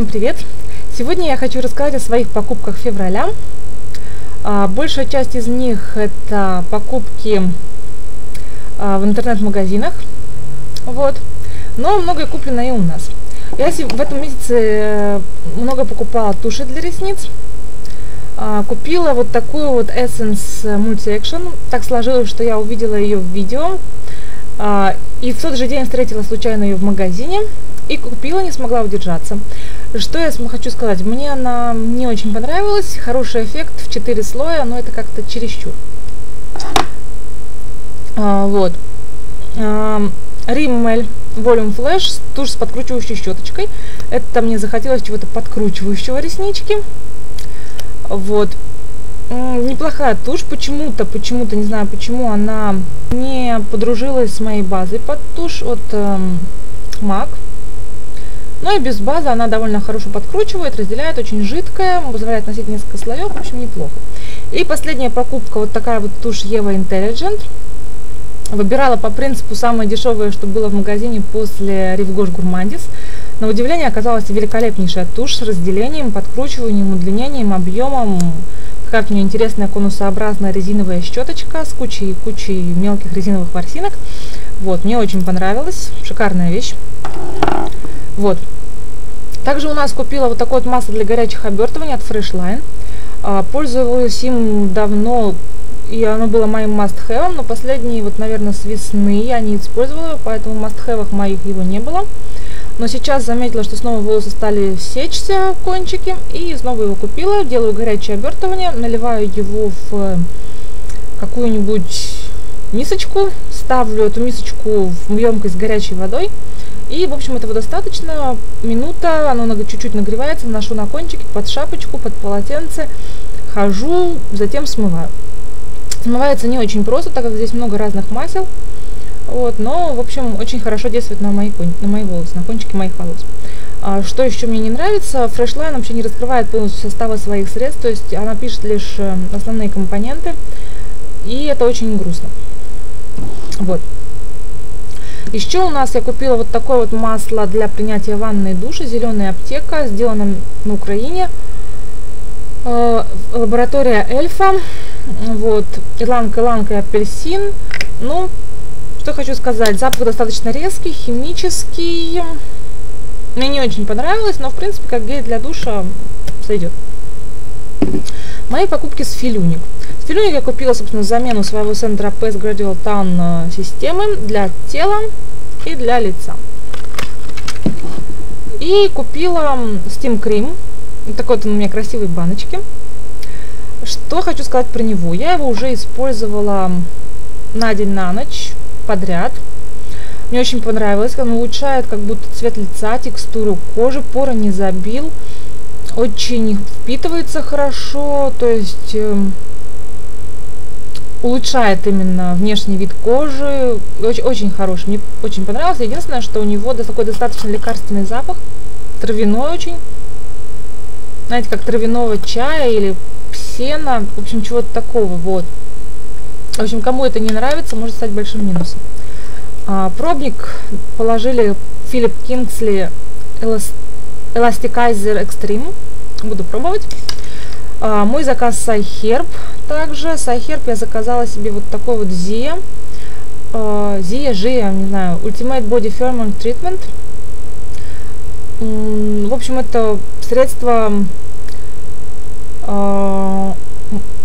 Всем привет! Сегодня я хочу рассказать о своих покупках февраля. А, большая часть из них это покупки а, в интернет-магазинах, вот. но многое куплено и у нас. Я в этом месяце э, много покупала туши для ресниц. А, купила вот такую вот Essence Multi Action. Так сложилось, что я увидела ее в видео. И в тот же день встретила случайно ее в магазине и купила, не смогла удержаться. Что я хочу сказать? Мне она не очень понравилась. Хороший эффект в 4 слоя, но это как-то чересчур. А, вот. А, Rimmel Volume Flash, тушь с подкручивающей щеточкой. Это мне захотелось чего-то подкручивающего реснички. Вот. Неплохая тушь, почему-то, почему-то, не знаю почему, она не подружилась с моей базой под тушь от э, MAC. Но и без базы она довольно хорошо подкручивает, разделяет, очень жидкая, позволяет носить несколько слоев, в общем, неплохо. И последняя покупка, вот такая вот тушь Eva Intelligent. Выбирала по принципу самое дешевое, что было в магазине после Ривгош Гурмандис. На удивление оказалась великолепнейшая тушь с разделением, подкручиванием, удлинением, объемом. Как мне интересная конусообразная резиновая щеточка с кучей-кучей мелких резиновых ворсинок. Вот, мне очень понравилось. Шикарная вещь. Вот. Также у нас купила вот такое вот масло для горячих обертываний от Freshline. А, пользовалась им давно, и оно было моим must-have, но последние, вот, наверное, с весны я не использовала, поэтому в must-have моих его не было. Но сейчас заметила, что снова волосы стали сечься кончики, и снова его купила. Делаю горячее обертывание, наливаю его в какую-нибудь мисочку, ставлю эту мисочку в емкость с горячей водой, и, в общем, этого достаточно. Минута, оно чуть-чуть нагревается, наношу на кончики, под шапочку, под полотенце, хожу, затем смываю. Смывается не очень просто, так как здесь много разных масел. Вот, но, в общем, очень хорошо действует на мои, на мои волосы, на кончики моих волос. А, что еще мне не нравится, Freshline вообще не раскрывает полностью состава своих средств, то есть она пишет лишь э, основные компоненты, и это очень грустно. Вот. Еще у нас я купила вот такое вот масло для принятия ванны и душа, зеленая аптека, сделано на Украине. Э, лаборатория Эльфа, вот, иланг, иланг и апельсин. Ну, что хочу сказать, запах достаточно резкий, химический. Мне не очень понравилось, но в принципе как гель для душа сойдет. Мои покупки с Филюник. С Филюник я купила, собственно, замену своего центра PS Gradual Town системы для тела и для лица. И купила Steam Cream. Такой вот он у меня красивой баночки. Что хочу сказать про него. Я его уже использовала на день, на ночь подряд. Мне очень понравилось. Он улучшает как будто цвет лица, текстуру кожи, поры не забил очень впитывается хорошо, то есть э, улучшает именно внешний вид кожи, очень, очень хороший, мне очень понравился. Единственное, что у него такой достаточно лекарственный запах, травяной очень, знаете, как травяного чая или сена, в общем, чего-то такого, вот. В общем, кому это не нравится, может стать большим минусом. А, пробник положили Philip Kingsley Elasticizer Extreme. Буду пробовать. А, мой заказ с iHerb. Также с iHerb я заказала себе вот такой вот Zia. А, Zia, Zia, не знаю, Ultimate Body Firming Treatment. В общем, это средство а,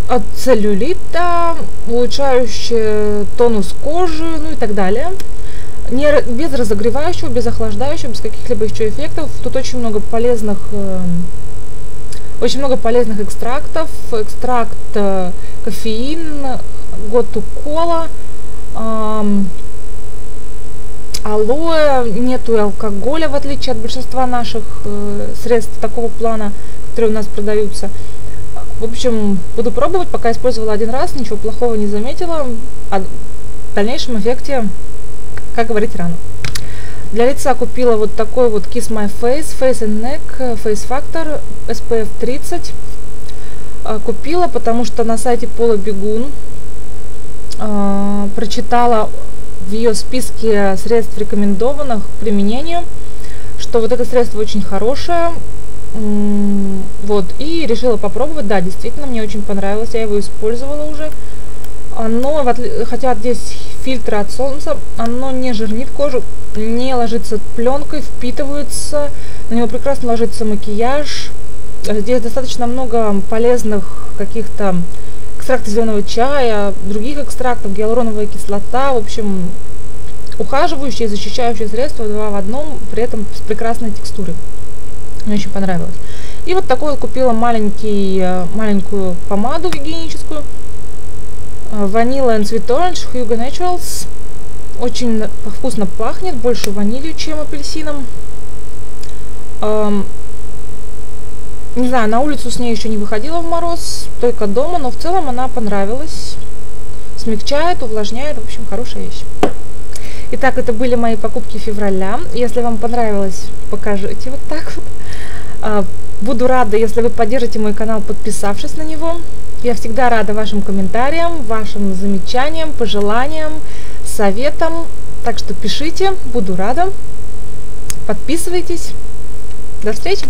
от целлюлита, улучшающее тонус кожи, ну и так далее не, без разогревающего, без охлаждающего, без каких-либо еще эффектов. Тут очень много полезных, э, очень много полезных экстрактов. Экстракт э, кофеин, готу кола, э, алоэ, нету алкоголя, в отличие от большинства наших э, средств такого плана, которые у нас продаются. В общем, буду пробовать, пока использовала один раз, ничего плохого не заметила. О дальнейшем эффекте как говорить рано. Для лица купила вот такой вот Kiss My Face, Face and Neck, Face Factor, SPF 30. А, купила, потому что на сайте Пола Бегун э, прочитала в ее списке средств рекомендованных к применению, что вот это средство очень хорошее, Вот, и решила попробовать. Да, действительно, мне очень понравилось, я его использовала уже. Оно, хотя здесь фильтр от солнца, оно не жирнит кожу, не ложится пленкой, впитывается, на него прекрасно ложится макияж. Здесь достаточно много полезных каких-то экстрактов зеленого чая, других экстрактов, гиалуроновая кислота, в общем, ухаживающие, защищающие средства два в одном, при этом с прекрасной текстурой. Мне очень понравилось. И вот такую купила маленький, э, маленькую помаду гигиеническую. Vanilla and Sweet Orange Hugo Naturals. Очень вкусно пахнет, больше ванилью, чем апельсином. Эм, не знаю, на улицу с ней еще не выходила в мороз, только дома, но в целом она понравилась. Смягчает, увлажняет, в общем, хорошая вещь. Итак, это были мои покупки февраля. Если вам понравилось, покажите вот так вот. А, буду рада, если вы поддержите мой канал, подписавшись на него. Я всегда рада вашим комментариям, вашим замечаниям, пожеланиям, советам. Так что пишите, буду рада. Подписывайтесь. До встречи!